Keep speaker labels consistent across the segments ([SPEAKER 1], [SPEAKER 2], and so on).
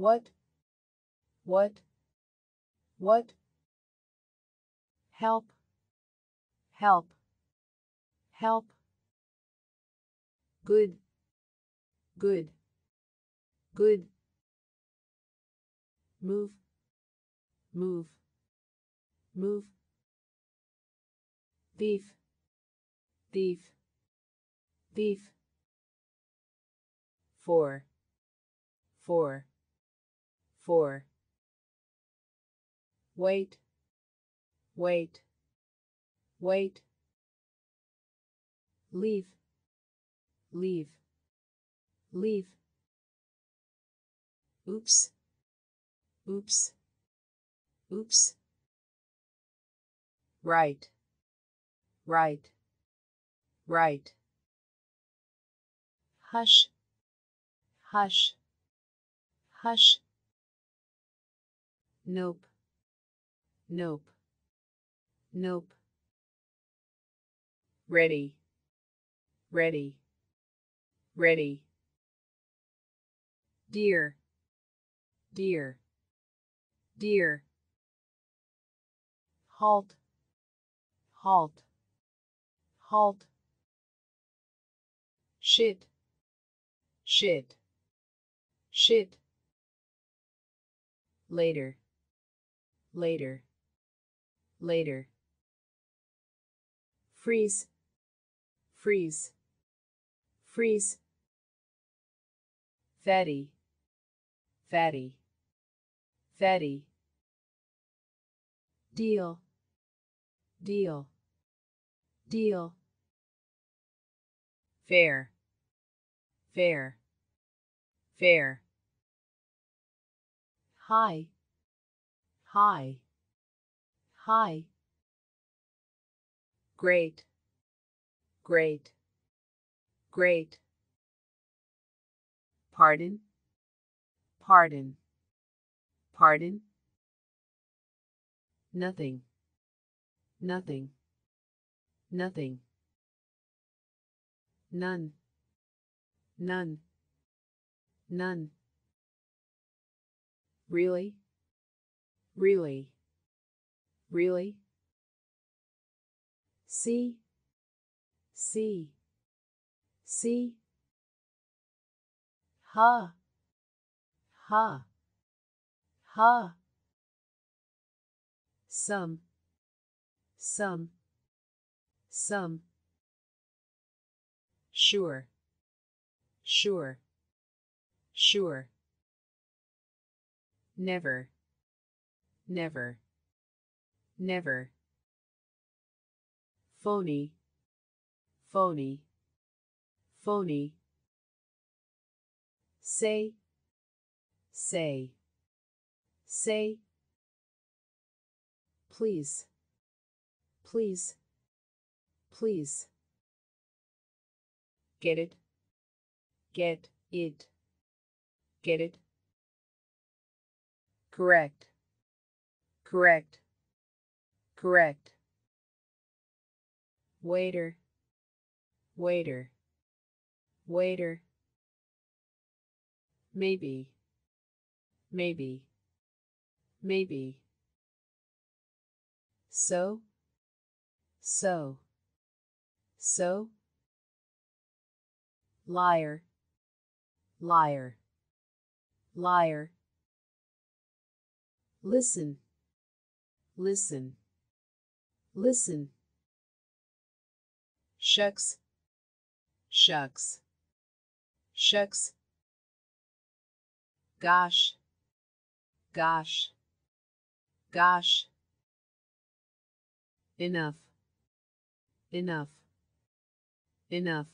[SPEAKER 1] What? What? What? Help. Help. Help. Good. Good. Good. Move. Move. Move. Thief. Thief. Thief. Four. Four. Four. Wait. Wait. Wait. Leave. Leave. Leave. Oops. Oops. Oops. Right. Right. Right. Hush. Hush. Hush. Nope. Nope. Nope. Ready. Ready. Ready. Dear. Dear. Dear. Halt. Halt. Halt. Shit. Shit. Shit. Later. Later. Later. Freeze. Freeze. Freeze. Fatty. Fatty. Fatty. Deal. Deal. Deal. Fair. Fair. Fair. High. High. High. Great. Great. Great. Pardon. Pardon. Pardon. Nothing. Nothing. Nothing. None. None. None. Really? Really? Really? See? See? See? Ha! Ha! Ha! Some. Some. Some. Sure. Sure. Sure. Never. Never. Never. Phony. Phony. Phony. Say. Say. Say. Please. Please. Please. Get it. Get it. Get it. Correct. Correct. Correct. Waiter. Waiter. Waiter. Maybe. Maybe. Maybe. So. So. So. Liar. Liar. Liar. Listen. Listen. Listen. Shucks. Shucks. Shucks. Gosh. Gosh. Gosh. Enough. Enough. Enough.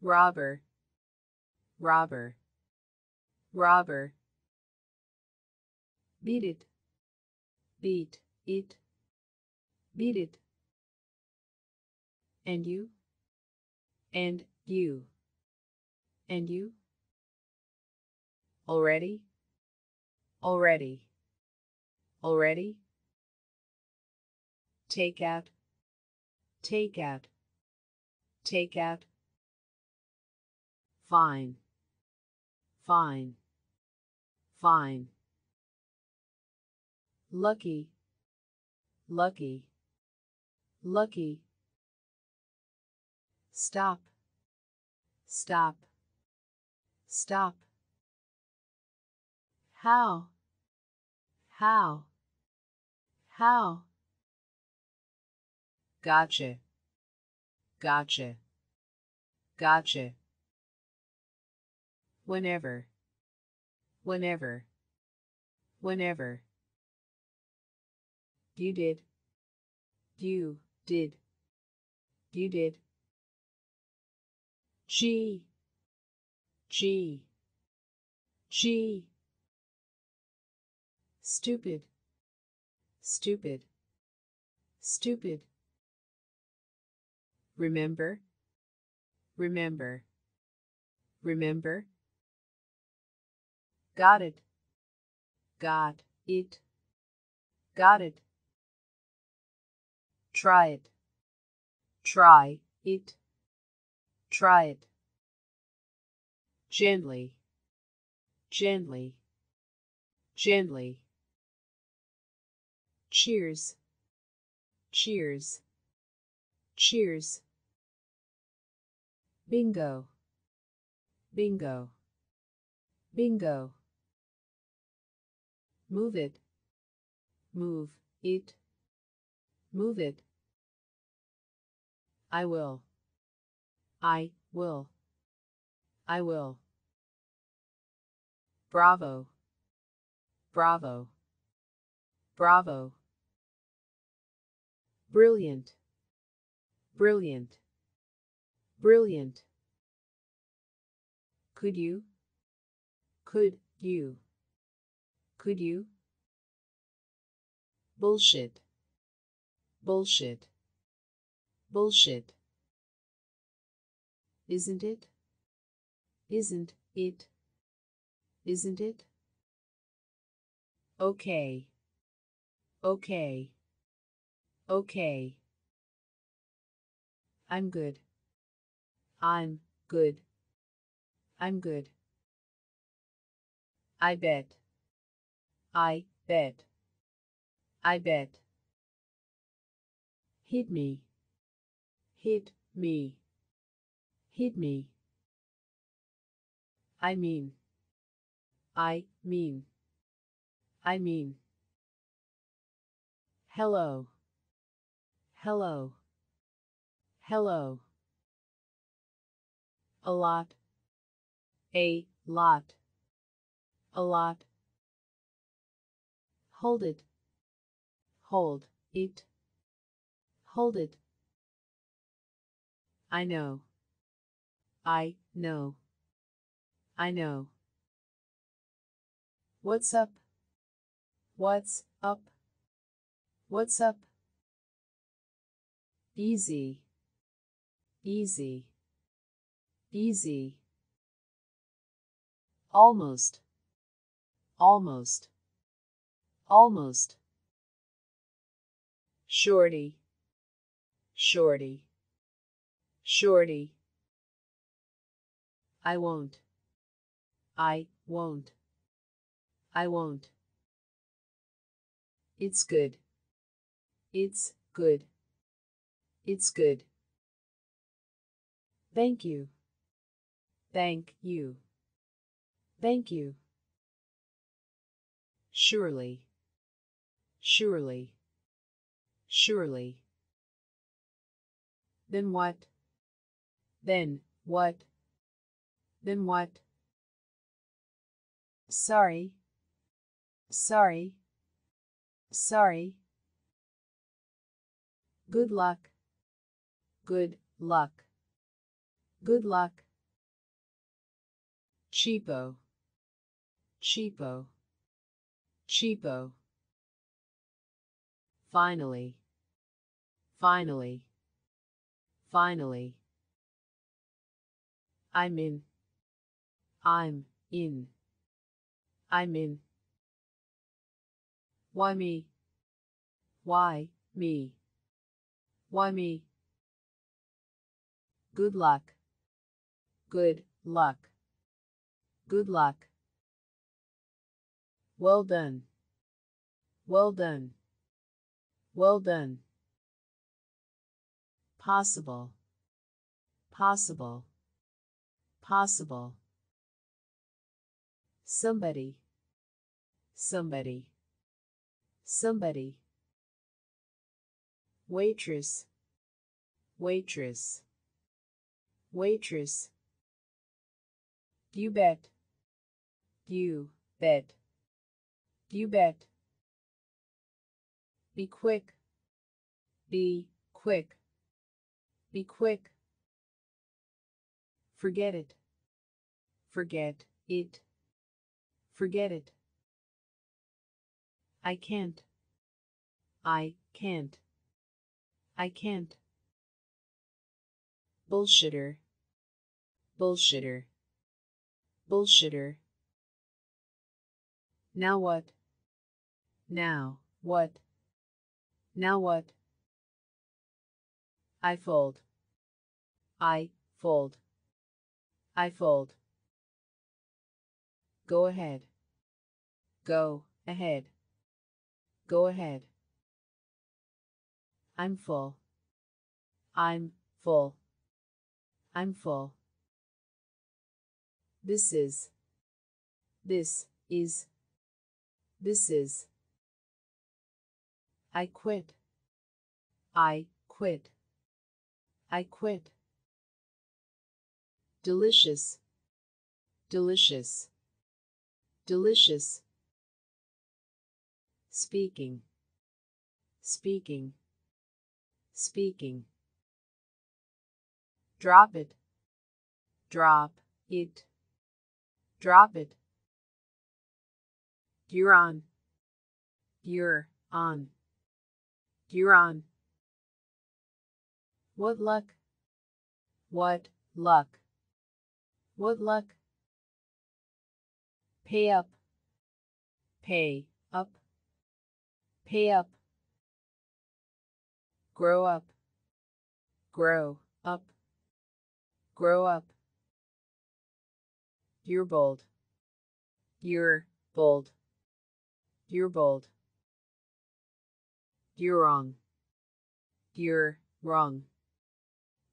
[SPEAKER 1] Robber. Robber. Robber. Beat it. Beat it. Beat it. And you? And you? And you? Already? Already? Already? Take out. Take out. Take out. Fine. fine, fine. Lucky, lucky, lucky. Stop, stop, stop. How, how, how. Gotcha, gotcha, gotcha. Whenever, whenever, whenever. You did. You did. You did. G. G. G. Stupid. Stupid. Stupid. Remember. Remember. Remember. Got it. Got it. Got it. Try it. Try it. Try it. Gently. Gently. Gently. Cheers. Cheers. Cheers. Bingo. Bingo. Bingo. Move it. Move it. Move it. I will. I will. I will. Bravo. Bravo. Bravo. Brilliant. Brilliant. Brilliant. Could you? Could you? Could you? Bullshit. Bullshit. Bullshit. Isn't it? Isn't it? Isn't it? Okay. Okay. Okay. I'm good. I'm good. I'm good. I bet. I bet. I bet. Hit me. Hit me. Hit me. I mean. I mean. I mean. Hello. Hello. Hello. A lot. A lot. A lot. Hold it. Hold it. Hold it. I know. I know. I know. What's up? What's up? What's up? Easy. Easy. Easy. Almost. Almost. Almost. Shorty. Shorty. Shorty. I won't. I won't. I won't. It's good. It's good. It's good. Thank you. Thank you. Thank you. Surely. Surely. Surely. Then what? Then what? Then what? Sorry. Sorry. Sorry. Good luck. Good luck. Good luck. Cheapo. Cheapo. Cheapo. Finally. Finally. Finally. I'm in. I'm in. I'm in. Why me? Why me? Why me? Good luck. Good luck. Good luck. Well done. Well done. Well done. Possible. Possible. Possible. Somebody. Somebody. Somebody. Waitress. Waitress. Waitress. You bet. You bet. Do you bet. Be quick. Be quick. Be quick. Forget it. Forget it. Forget it. I can't. I can't. I can't. Bullshitter. Bullshitter. Bullshitter. Now what? Now what? Now what? I fold. I fold. I fold. Go ahead. Go ahead. Go ahead. I'm full. I'm full. I'm full. This is. This is. This is. I quit. I quit. I quit. Delicious. Delicious. Delicious. Speaking. Speaking. Speaking. Drop it. Drop it. Drop it. You're on. You're on. You're on. What luck? What luck? What luck? Pay up. Pay up. Pay up. Grow up. Grow up. Grow up. You're bold. You're bold. You're bold. You're wrong. You're wrong.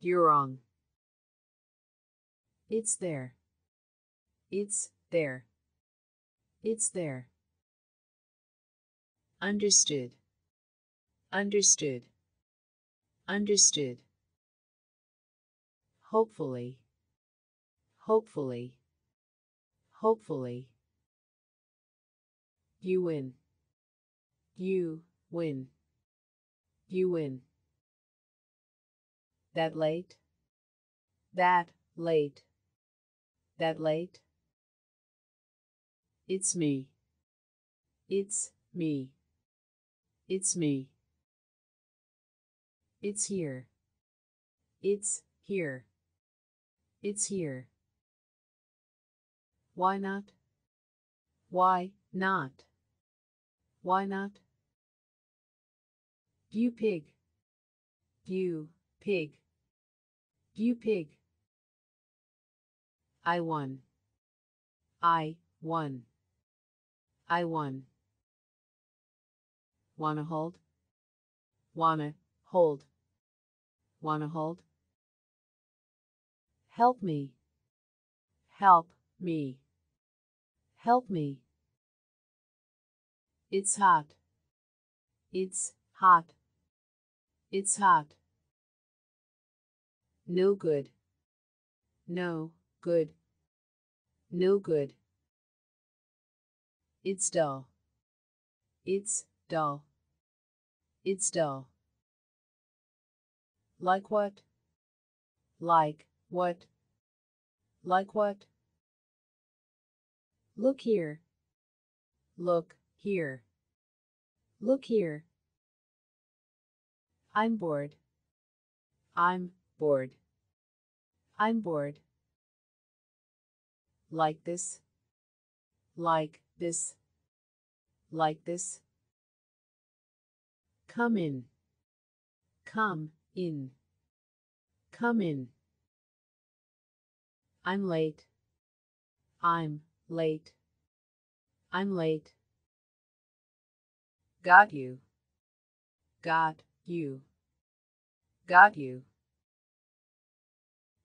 [SPEAKER 1] You're wrong. It's there. It's there. It's there. Understood. Understood. Understood. Hopefully. Hopefully. Hopefully. You win. You win. You win. That late? That late. That late? It's me. It's me. It's me. It's here. It's here. It's here. Why not? Why not? Why not? You pig. You pig. You pig. I won. I won. I won. Wanna hold? Wanna hold? Wanna hold? Help me. Help me. Help me. It's hot. It's hot. It's hot. No good. No good. No good. It's dull. It's dull. It's dull. Like what? Like what? Like what? Look here. Look here. Look here. I'm bored. I'm bored. I'm bored. Like this. Like this. Like this. Come in. Come in. Come in. I'm late. I'm late. I'm late. Got you. Got you. Got you.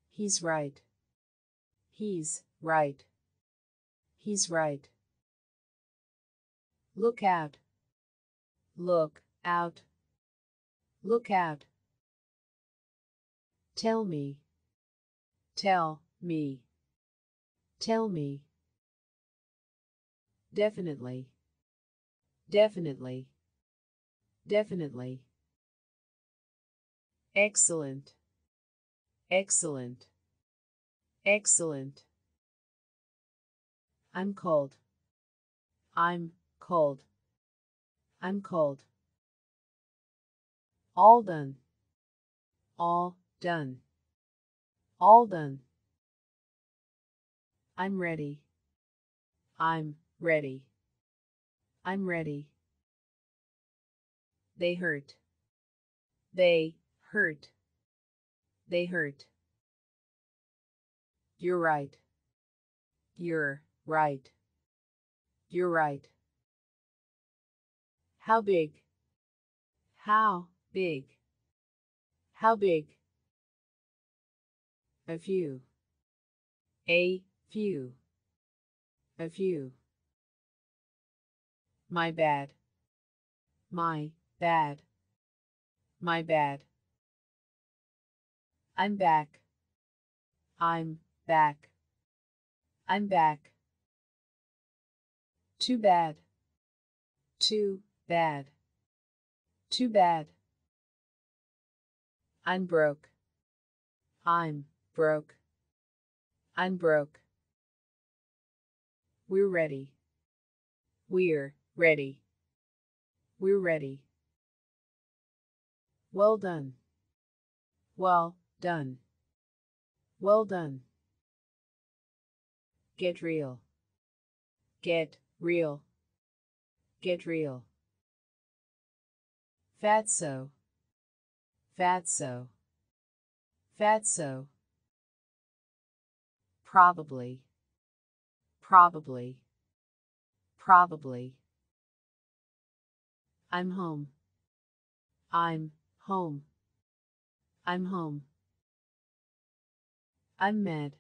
[SPEAKER 1] He's right. He's right. He's right. Look out. Look out. Look out. Tell me. Tell me. Tell me. Definitely. Definitely. Definitely. Excellent. Excellent. Excellent. I'm cold. I'm cold. I'm cold. All done. All done. All done. I'm ready. I'm ready. I'm ready. They hurt. They hurt. They hurt. You're right. You're right. You're right. How big? How big? How big? A few. A few. A few. My bad. My bad. My bad. I'm back. I'm back. I'm back. Too bad. Too bad. Too bad. I'm broke. I'm broke. I'm broke. We're ready. We're ready. We're ready. Well done. Well done. Well done. Get real. Get real. Get real. Fatso. Fatso. Fatso. Probably. Probably. Probably. I'm home. I'm home. I'm home. I'm mad.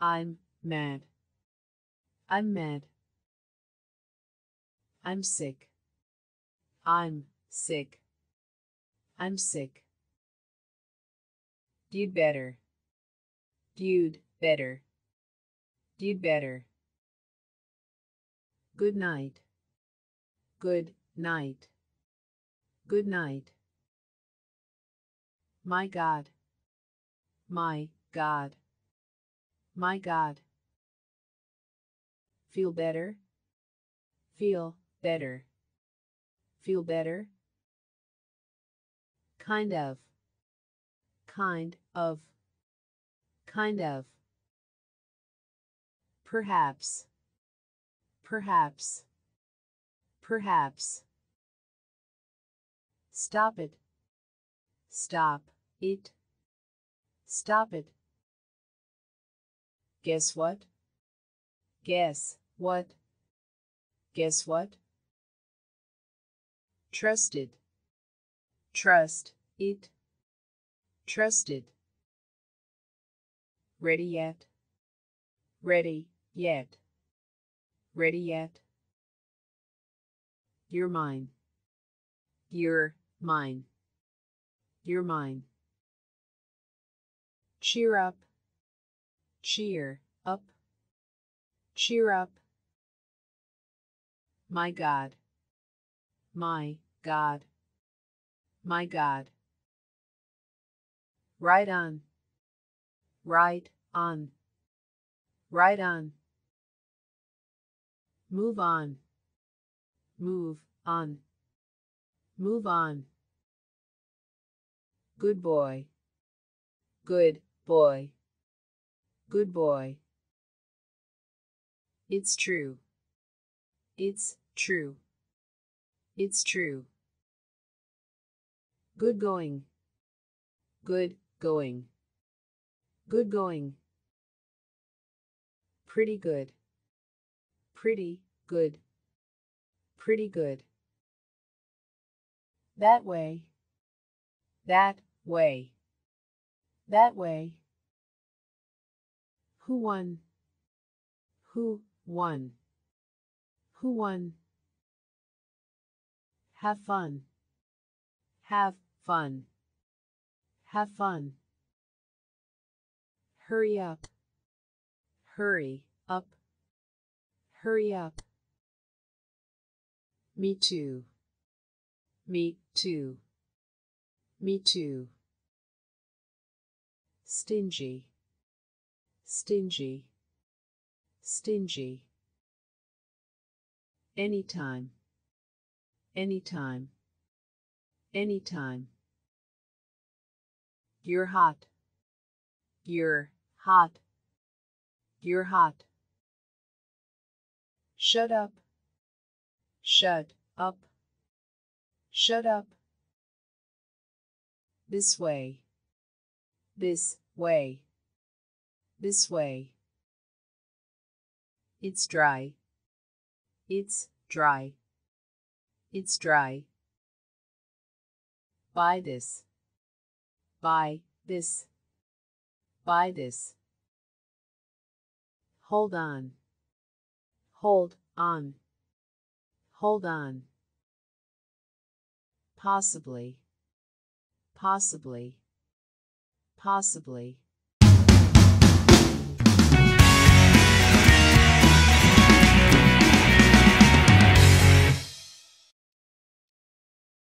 [SPEAKER 1] I'm mad. I'm mad. I'm sick. I'm sick. I'm sick. You'd better. You'd better. You'd better. Good night. Good night. Good night. My God. My God. My God. Feel better? Feel better. Feel better? Kind of. Kind of. Kind of. Perhaps. Perhaps. Perhaps. Stop it. Stop it. Stop it. Guess what? Guess what? Guess what? Trust it. Trust it. Trust it. Ready yet? Ready yet? Ready yet? You're mine. You're mine. You're mine. Cheer up. Cheer up. Cheer up. My God. My God. My God. Right on. Right on. Right on. Move on. Move on. Move on. Good boy. Good boy. Good boy. It's true. It's true. It's true. Good going. Good going. Good going. Pretty good. Pretty good. Pretty good. That way. That way. That way. Who won? Who won? Who won? Have fun. Have fun. Have fun. Hurry up. Hurry up. Hurry up. Me too. Me too. Me too. Stingy. Stingy. Stingy. Anytime. Anytime. Anytime. You're hot. You're hot. You're hot. Shut up. Shut up. Shut up. This way. This way. This way. It's dry. It's dry. It's dry. Buy this. Buy this. Buy this. Hold on. Hold on. Hold on. Possibly. Possibly. Possibly.